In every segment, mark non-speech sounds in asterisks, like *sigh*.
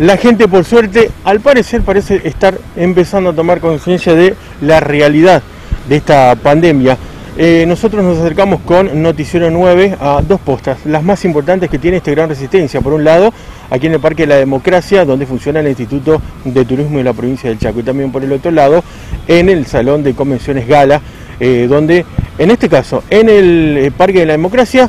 La gente, por suerte, al parecer parece estar empezando a tomar conciencia de la realidad de esta pandemia. Eh, nosotros nos acercamos con Noticiero 9 a dos postas, las más importantes que tiene este Gran Resistencia. Por un lado, aquí en el Parque de la Democracia, donde funciona el Instituto de Turismo de la provincia del Chaco. Y también por el otro lado, en el Salón de Convenciones Gala, eh, donde en este caso, en el eh, Parque de la Democracia,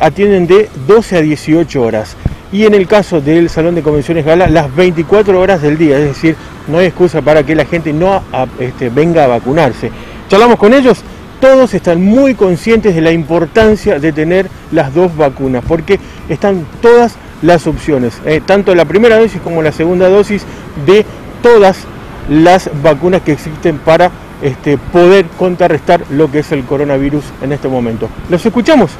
atienden de 12 a 18 horas. Y en el caso del Salón de Convenciones Gala, las 24 horas del día. Es decir, no hay excusa para que la gente no este, venga a vacunarse. Charlamos con ellos todos están muy conscientes de la importancia de tener las dos vacunas, porque están todas las opciones, eh, tanto la primera dosis como la segunda dosis de todas las vacunas que existen para este, poder contrarrestar lo que es el coronavirus en este momento. ¿Los escuchamos?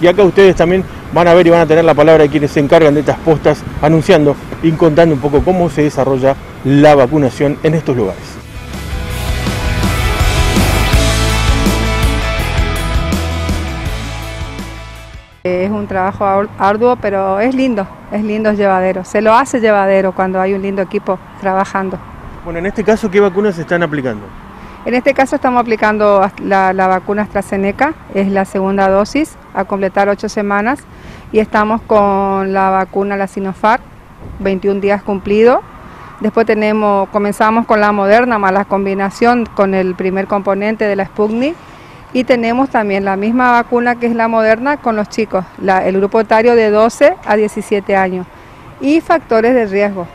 Y acá ustedes también van a ver y van a tener la palabra de quienes se encargan de estas postas anunciando y contando un poco cómo se desarrolla la vacunación en estos lugares. Es un trabajo arduo, pero es lindo, es lindo, es llevadero. Se lo hace llevadero cuando hay un lindo equipo trabajando. Bueno, en este caso, ¿qué vacunas se están aplicando? En este caso estamos aplicando la, vacuna AstraZeneca, es la segunda dosis, a completar ocho semanas, y estamos con la vacuna, la Sinopharm, 21 días cumplido. Después tenemos, comenzamos con la Moderna, más la combinación con el primer componente de la Sputnik, y tenemos también la misma vacuna que es la moderna con los chicos, el grupo etario de 12 a 17 años y factores de riesgo.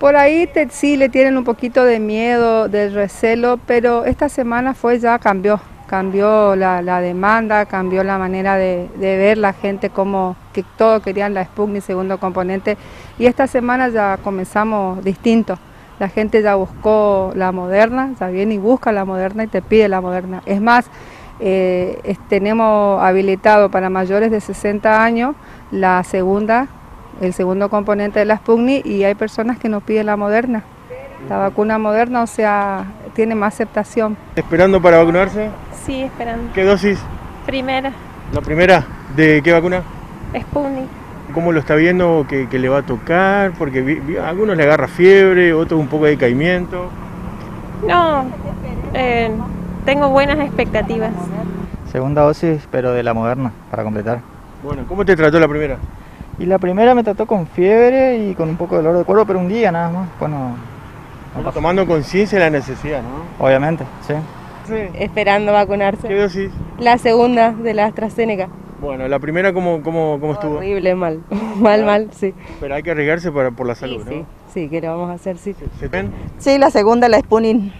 Por ahí sí le tienen un poquito de miedo, de recelo, pero esta semana fue ya cambió, cambió la, demanda, cambió la manera de, ver la gente como que todos querían la Sputnik segundo componente y esta semana ya comenzamos distinto. La gente ya buscó la moderna, ya viene y busca la moderna y te pide la moderna. Es más, eh, tenemos habilitado para mayores de 60 años la segunda, el segundo componente de la Sputnik y hay personas que nos piden la moderna. La vacuna moderna, o sea, tiene más aceptación. ¿Esperando para vacunarse? Sí, esperando. ¿Qué dosis? Primera. ¿La primera? ¿De qué vacuna? Sputnik. ¿Cómo lo está viendo que, le va a tocar? Porque a algunos le agarra fiebre, otros un poco de decaimiento. No, eh, tengo buenas expectativas. Segunda dosis, pero de la moderna, para completar. Bueno, ¿cómo te trató la primera? Y la primera me trató con fiebre y con un poco de dolor de cuerpo, pero un día nada más. Bueno, tomando conciencia de la necesidad, ¿no? Obviamente, sí. Esperando vacunarse. ¿Qué dosis? La segunda de la AstraZeneca. Bueno, la primera, ¿cómo, cómo, cómo estuvo? Horrible, mal. *laughs* mal, mal, sí. Pero hay que arriesgarse para, por la salud, sí, ¿no? Sí, sí, que lo vamos a hacer, sí. ¿Se ven? Sí, la segunda, la Spooning.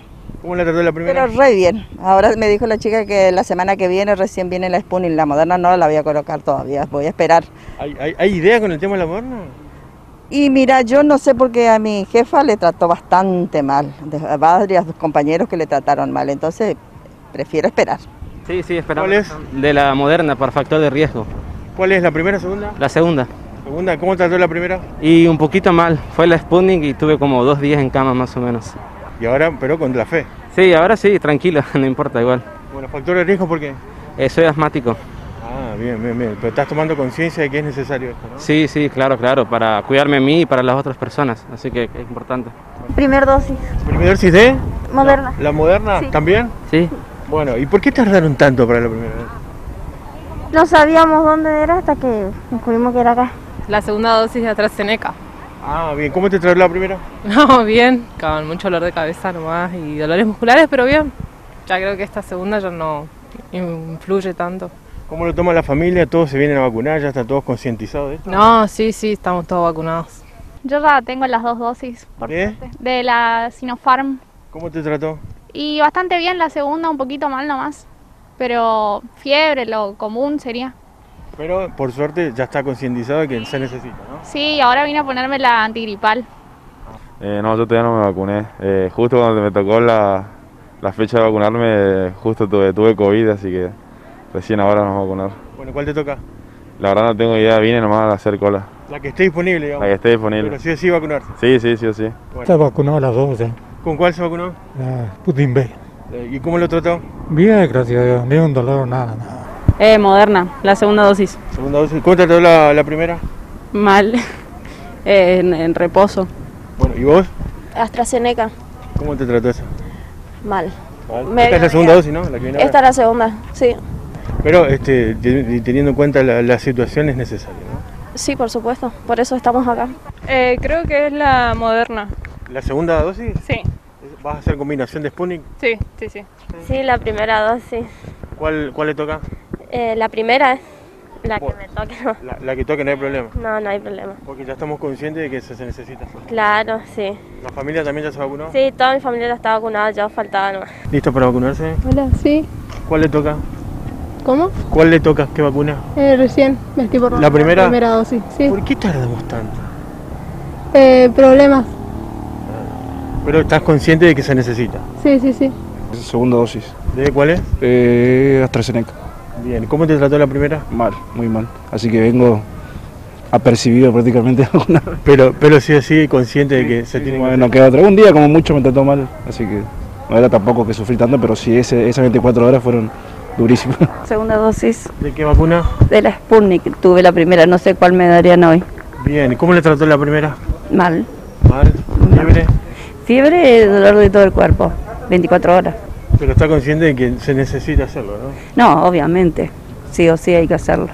¿Cómo la trató la primera? Pero re bien. Ahora me dijo la chica que la semana que viene recién viene la Spooning. La moderna no la voy a colocar todavía, voy a esperar. ¿Hay, hay, idea con el tema de la moderna? Y mira, yo no sé por qué a mi jefa le trató bastante mal. A varios compañeros que le trataron mal. Entonces, prefiero esperar. Sí, sí, esperamos. ¿Cuál es? De la moderna, para factor de riesgo. ¿Cuál es, la primera o segunda? La segunda. ¿Segunda? ¿Cómo trató la primera? Y un poquito mal. Fue la Sputnik y tuve como dos días en cama más o menos. Y ahora, pero con la fe. Sí, ahora sí, tranquilo, *laughs* no importa igual. Bueno, factor de riesgo, ¿por qué? Eh, soy asmático. Bien, bien, bien. Pero estás tomando conciencia de que es necesario esto, ¿no? Sí, sí, claro, claro, para cuidarme a mí y para las otras personas, así que es importante. Primer dosis. ¿Primer dosis de? Moderna. ¿La, moderna también? Sí. Bueno, ¿y por qué tardaron tanto para la primera vez? No sabíamos dónde era hasta que descubrimos que era acá. La segunda dosis de AstraZeneca. Ah, bien. ¿Cómo te trató la primera? *laughs* No, bien. Con mucho dolor de cabeza nomás y dolores musculares, pero bien. Ya creo que esta segunda ya no influye tanto. ¿Cómo lo toma la familia? ¿Todos se vienen a vacunar? ¿Ya están todos concientizados de esto? No, sí, sí, estamos todos vacunados. Yo ya tengo las dos dosis. Por ¿Qué? De la Sinopharm. ¿Cómo te trató? Y bastante bien, la segunda un poquito mal nomás. Pero fiebre, lo común sería. Pero por suerte ya está concientizado de que se necesita, ¿no? Sí, ahora vine a ponerme la antigripal. Eh, no, yo todavía no me vacuné. Eh, justo cuando me tocó la, fecha de vacunarme, justo tuve, tuve COVID, así que recién ahora nos vamos a vacunar. Bueno, ¿cuál te toca? La verdad no tengo idea, vine nomás a hacer cola. La que esté disponible, digamos. La que esté disponible. Pero sí o sí vacunarse. Sí, sí, sí o sí. Está vacunado a las dos, ¿eh? ¿Con cuál se vacunó? La Putin B. Eh, ¿Y cómo lo trató? Bien, gracias a Dios. Ni un dolor, nada, nada. Eh, moderna, la segunda dosis. Segunda dosis. ¿Cómo trató la, la primera? Mal. *laughs* Eh, en, en reposo. Bueno, ¿y vos? AstraZeneca, ¿Cómo te trató eso? mal. ¿Mal? Esta es la segunda dosis, ¿no? La que viene Esta es la segunda, sí. Pero este, te- teniendo en cuenta la, la situación es necesario, ¿no? Sí, por supuesto, por eso estamos acá. Eh, creo que es la moderna. ¿La segunda dosis? Sí, ¿Vas a hacer combinación de Sputnik? sí, sí, sí. Sí, la primera dosis. ¿Cuál, cuál le toca? Eh, la primera es la que me toque. *laughs* No. La, la que toque, no hay problema. no, no hay problema. Porque ya estamos conscientes de que se, se necesita. Claro, sí. ¿La familia también ya se vacunó? Sí, toda mi familia ya está vacunada, yo faltaba nomás. ¿Listo para vacunarse? Hola, sí. ¿Cuál le toca? ¿Cómo? ¿Cuál le toca? ¿Qué vacuna? Eh, recién me estoy por ¿La primera? La primera dosis, sí. ¿Por qué tardamos tanto? Eh, problemas. Pero estás consciente de que se necesita. Sí, sí, sí. Segunda dosis. ¿De cuál es? Eh, AstraZeneca. Bien, ¿cómo te trató la primera? Mal, muy mal. Así que vengo apercibido prácticamente de *laughs* alguna Pero, pero sí, sí, consciente de que se tiene que Bueno, queda otra. Un día como mucho me trató mal, así que no era tampoco que sufrí tanto, pero sí, ese, esas 24 horas fueron durísimas. *laughs* Segunda dosis ¿De qué vacuna? de la Sputnik. Tuve la primera, no sé cuál me darían hoy. Bien, ¿cómo le trató la primera? Mal. Mal. ¿Fiebre? Fiebre y dolor de todo el cuerpo. 24 horas. Pero está consciente de que se necesita hacerlo, ¿no? No, obviamente. Sí o sí hay que hacerlo.